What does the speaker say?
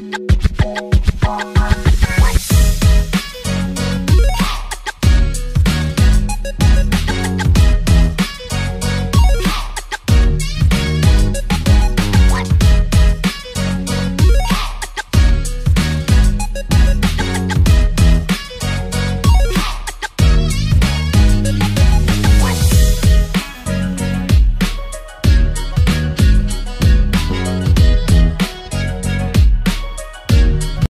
What?